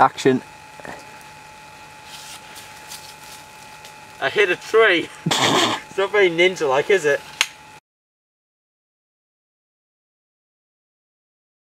Action. I hit a tree. it's not very ninja like, is it?